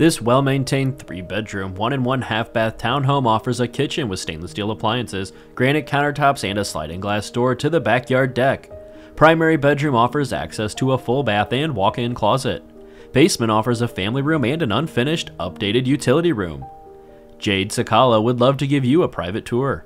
This well maintained three bedroom, one and one half bath townhome offers a kitchen with stainless steel appliances, granite countertops, and a sliding glass door to the backyard deck. Primary bedroom offers access to a full bath and walk in closet. Basement offers a family room and an unfinished, updated utility room. Jade Cicala would love to give you a private tour.